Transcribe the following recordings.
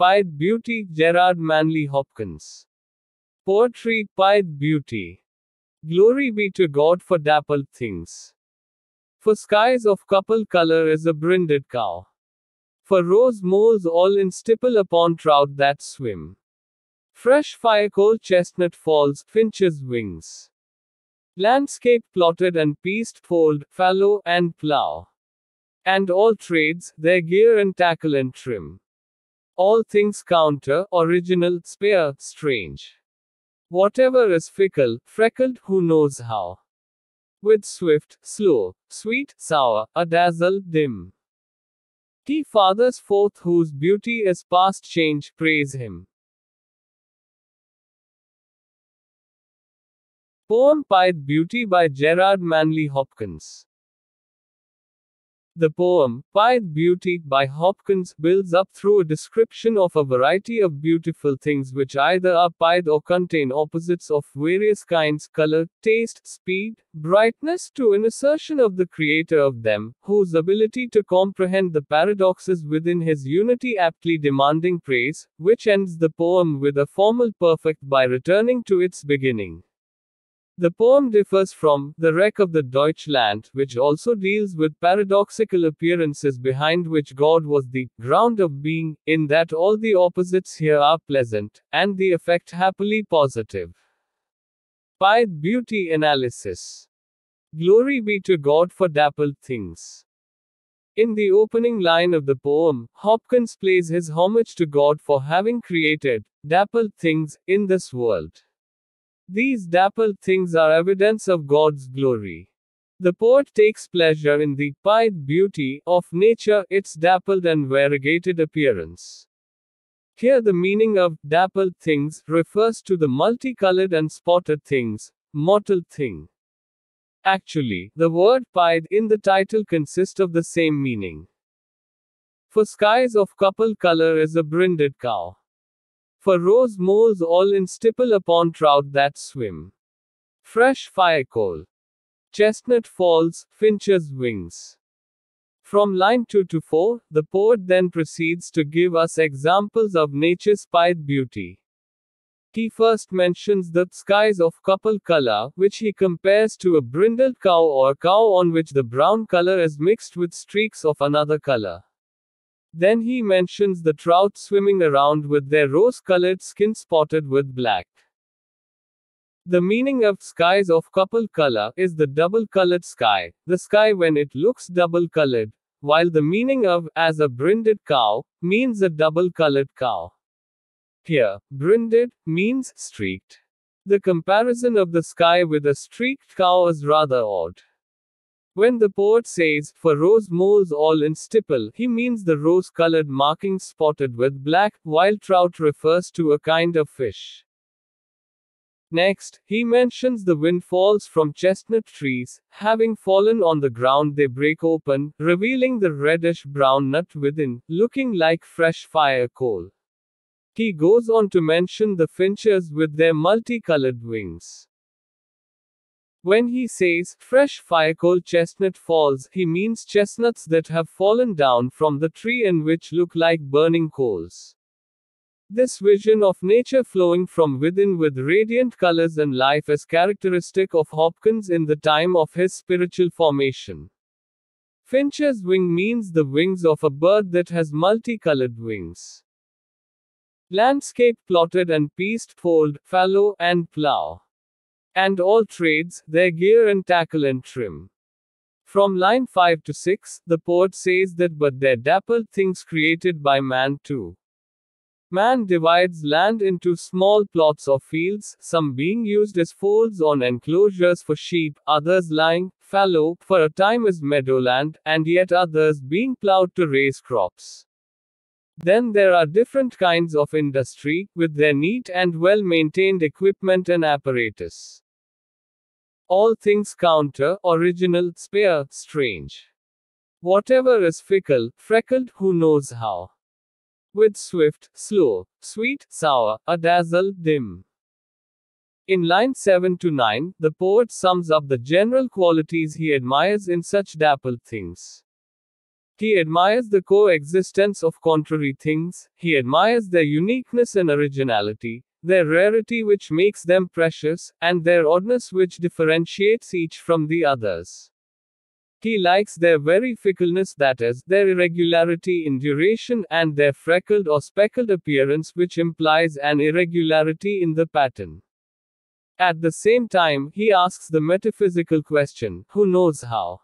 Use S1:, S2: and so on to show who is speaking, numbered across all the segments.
S1: Pied Beauty, Gerard Manley Hopkins. Poetry, Pied Beauty. Glory be to God for dappled things. For skies of couple color is a brinded cow. For rose moles all in stipple upon trout that swim. Fresh fire chestnut falls, finches wings. Landscape plotted and pieced fold, fallow, and plough. And all trades, their gear and tackle and trim. All things counter, original, spare, strange. Whatever is fickle, freckled, who knows how. With swift, slow, sweet, sour, a dazzle, dim. He fathers forth whose beauty is past change, praise him. Poem Pied Beauty by Gerard Manley Hopkins. The poem, Pied Beauty, by Hopkins, builds up through a description of a variety of beautiful things which either are pied or contain opposites of various kinds color, taste, speed, brightness to an assertion of the creator of them, whose ability to comprehend the paradoxes within his unity aptly demanding praise, which ends the poem with a formal perfect by returning to its beginning. The poem differs from The Wreck of the Deutschland, which also deals with paradoxical appearances behind which God was the ground of being, in that all the opposites here are pleasant, and the effect happily positive. Pied Beauty Analysis Glory be to God for dappled things. In the opening line of the poem, Hopkins plays his homage to God for having created dappled things in this world. These dappled things are evidence of God's glory. The poet takes pleasure in the pied beauty of nature, its dappled and variegated appearance. Here, the meaning of dappled things refers to the multicolored and spotted things, mottled thing. Actually, the word pied in the title consists of the same meaning. For skies of couple color is a brinded cow. For rose moles all in stipple upon trout that swim. Fresh fire coal. Chestnut falls, finches wings. From line 2 to 4, the poet then proceeds to give us examples of nature's pied beauty. He first mentions the skies of couple color, which he compares to a brindled cow or cow on which the brown color is mixed with streaks of another color. Then he mentions the trout swimming around with their rose colored skin spotted with black. The meaning of skies of couple color is the double colored sky, the sky when it looks double colored, while the meaning of as a brinded cow means a double colored cow. Here, brinded means streaked. The comparison of the sky with a streaked cow is rather odd. When the poet says, for rose moles all in stipple, he means the rose colored markings spotted with black, while trout refers to a kind of fish. Next, he mentions the windfalls from chestnut trees, having fallen on the ground they break open, revealing the reddish brown nut within, looking like fresh fire coal. He goes on to mention the finches with their multicolored wings. When he says fresh firecoal chestnut falls, he means chestnuts that have fallen down from the tree and which look like burning coals. This vision of nature flowing from within with radiant colors and life is characteristic of Hopkins in the time of his spiritual formation. Finch's wing means the wings of a bird that has multicolored wings. Landscape plotted and pieced fold, fallow, and plough. And all trades, their gear and tackle and trim. From line 5 to 6, the poet says that but they're dappled things created by man too. Man divides land into small plots of fields, some being used as folds on enclosures for sheep, others lying fallow for a time as meadowland, and yet others being plowed to raise crops. Then there are different kinds of industry, with their neat and well maintained equipment and apparatus. All things counter, original, spare, strange. Whatever is fickle, freckled, who knows how. With swift, slow, sweet, sour, a dazzle, dim. In line 7 to 9, the poet sums up the general qualities he admires in such dappled things. He admires the coexistence of contrary things, he admires their uniqueness and originality, their rarity which makes them precious, and their oddness which differentiates each from the others. He likes their very fickleness, that is, their irregularity in duration, and their freckled or speckled appearance, which implies an irregularity in the pattern. At the same time, he asks the metaphysical question who knows how?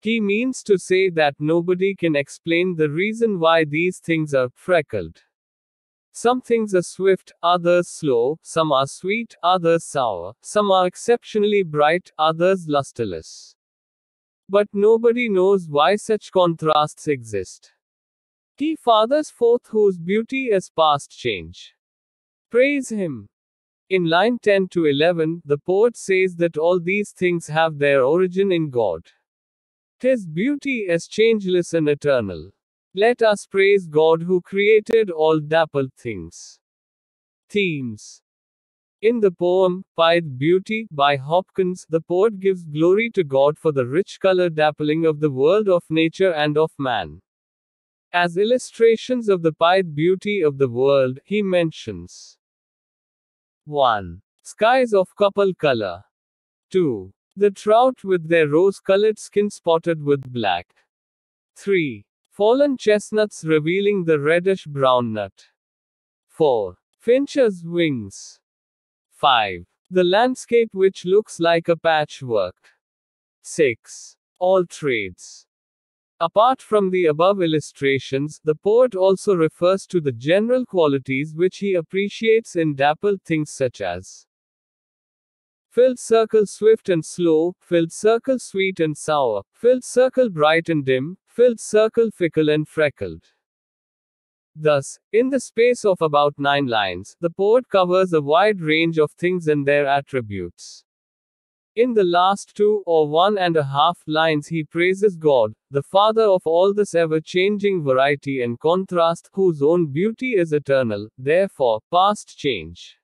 S1: He means to say that nobody can explain the reason why these things are freckled. Some things are swift, others slow, some are sweet, others sour, some are exceptionally bright, others lusterless. But nobody knows why such contrasts exist. He fathers forth whose beauty is past change. Praise him. In line 10 to 11, the poet says that all these things have their origin in God. His beauty is changeless and eternal. Let us praise God who created all dappled things. Themes in the poem, Pied Beauty, by Hopkins, the poet gives glory to God for the rich color dappling of the world of nature and of man. As illustrations of the pied beauty of the world, he mentions 1. Skies of couple color. 2. The trout with their rose colored skin spotted with black. 3. Fallen chestnuts revealing the reddish brown nut. 4. Finch's wings. 5. The landscape which looks like a patchwork. 6. All trades. Apart from the above illustrations, the poet also refers to the general qualities which he appreciates in dappled things such as filled circle swift and slow, filled circle sweet and sour, filled circle bright and dim, filled circle fickle and freckled. Thus, in the space of about nine lines, the poet covers a wide range of things and their attributes. In the last two or one and a half lines, he praises God, the Father of all this ever changing variety and contrast, whose own beauty is eternal, therefore, past change.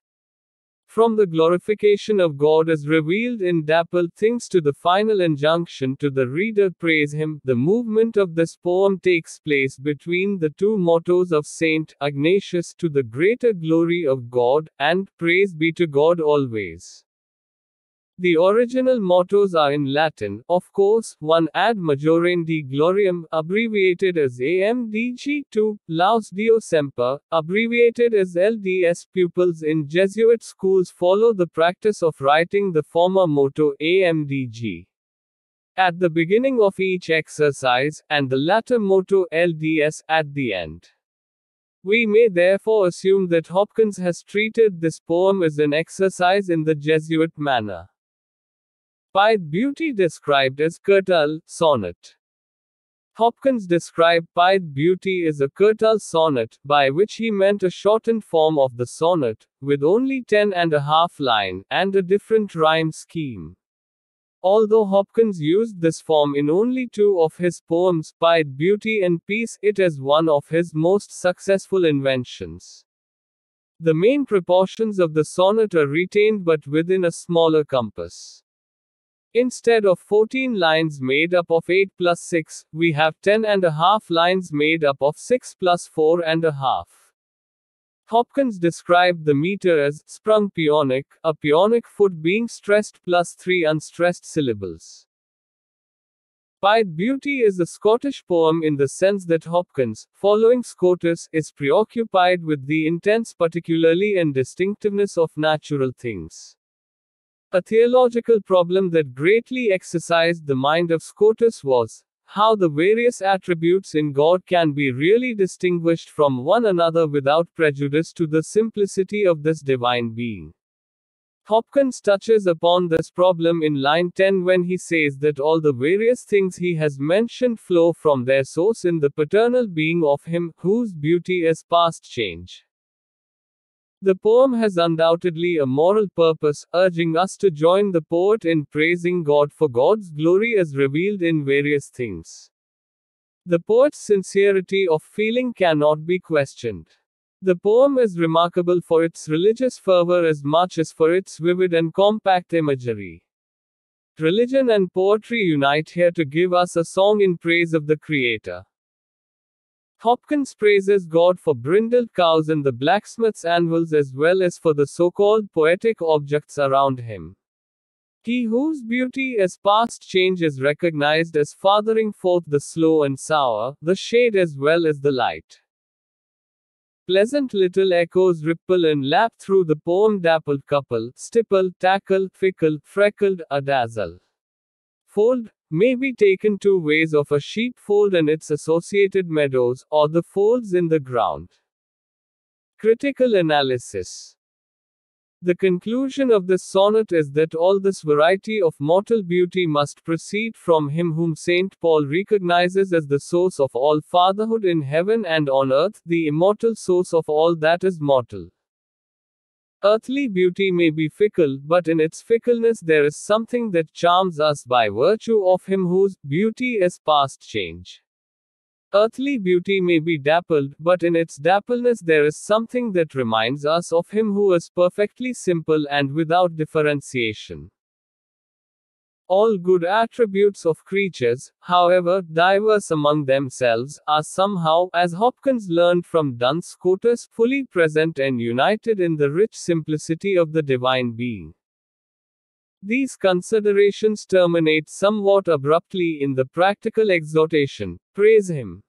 S1: From the glorification of God as revealed in dappled things to the final injunction to the reader praise Him, the movement of this poem takes place between the two mottos of Saint Ignatius to the greater glory of God, and praise be to God always. The original mottos are in Latin, of course, one ad majorem Dei gloriam, abbreviated as AMDG, 2, Laus Deo semper, abbreviated as LDS. Pupils in Jesuit schools follow the practice of writing the former motto AMDG at the beginning of each exercise, and the latter motto LDS at the end. We may therefore assume that Hopkins has treated this poem as an exercise in the Jesuit manner. Pied Beauty described as curtal sonnet. Hopkins described Pied Beauty as a curtal sonnet, by which he meant a shortened form of the sonnet, with only ten and a half line, and a different rhyme scheme. Although Hopkins used this form in only two of his poems, Pied Beauty and Peace, it is one of his most successful inventions. The main proportions of the sonnet are retained but within a smaller compass. Instead of 14 lines made up of 8 plus 6, we have 10 and a half lines made up of 6 plus 4 and a half. Hopkins described the meter as sprung paeonic, a paeonic foot being stressed plus three unstressed syllables. Pied Beauty is a Scotist poem in the sense that Hopkins, following Scotus, is preoccupied with the intense particularly and distinctiveness of natural things. A theological problem that greatly exercised the mind of Scotus was how the various attributes in God can be really distinguished from one another without prejudice to the simplicity of this divine being. Hopkins touches upon this problem in line 10 when he says that all the various things he has mentioned flow from their source in the paternal being of Him, whose beauty is past change. The poem has undoubtedly a moral purpose, urging us to join the poet in praising God for God's glory as revealed in various things. The poet's sincerity of feeling cannot be questioned. The poem is remarkable for its religious fervor as much as for its vivid and compact imagery. Religion and poetry unite here to give us a song in praise of the Creator. Hopkins praises God for brindled cows and the blacksmith's anvils as well as for the so called poetic objects around him. He whose beauty is past change is recognized as fathering forth the slow and sour, the shade as well as the light. Pleasant little echoes ripple and lap through the poem dappled couple, stipple, tackle, fickle, freckled, adazzle. Fold may be taken two ways of a sheepfold and its associated meadows, or the folds in the ground. Critical analysis the conclusion of this sonnet is that all this variety of mortal beauty must proceed from him whom St. Paul recognizes as the source of all fatherhood in heaven and on earth, the immortal source of all that is mortal. Earthly beauty may be fickle, but in its fickleness there is something that charms us by virtue of him whose beauty is past change. Earthly beauty may be dappled, but in its dappleness there is something that reminds us of Him who is perfectly simple and without differentiation. All good attributes of creatures, however diverse among themselves, are somehow, as Hopkins learned from Duns Scotus, fully present and united in the rich simplicity of the divine being. These considerations terminate somewhat abruptly in the practical exhortation praise Him.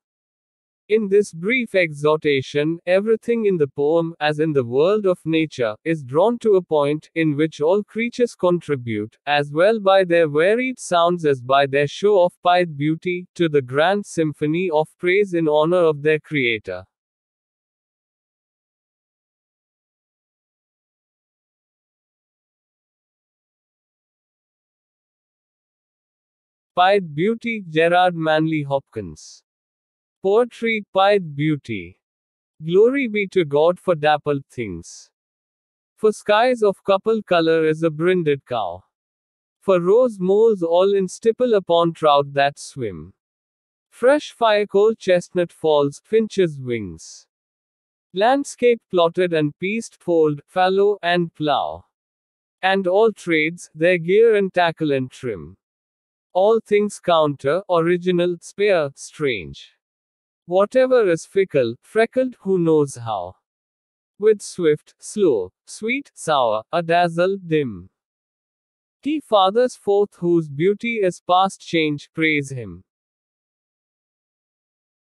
S1: In this brief exhortation, everything in the poem, as in the world of nature, is drawn to a point in which all creatures contribute, as well by their varied sounds as by their show of pied beauty, to the grand symphony of praise in honor of their Creator. Pied Beauty, Gerard Manley Hopkins. Poetry, pied beauty. Glory be to God for dappled things. For skies of couple color is a brinded cow. For rose moles all in stipple upon trout that swim. Fresh fire coal chestnut falls, finches wings. Landscape plotted and pieced fold, fallow, and plough. And all trades, their gear and tackle and trim. All things counter, original, spare, strange. Whatever is fickle, freckled, who knows how? With swift, slow, sweet, sour, a dazzle, dim. He fathers forth whose beauty is past change, praise him.